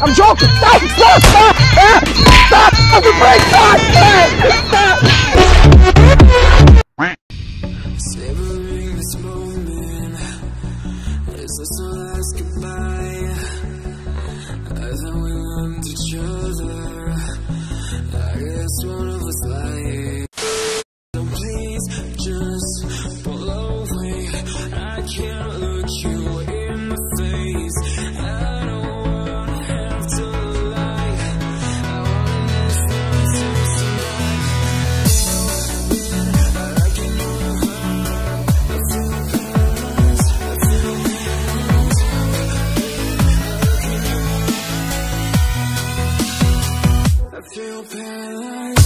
I'm joking. Stop! Stop! Stop! Stop! The break! Stop! Stop! Savoring this moment is this last goodbye? I thought we loved each other. I guess one of us lied. Feel paralyzed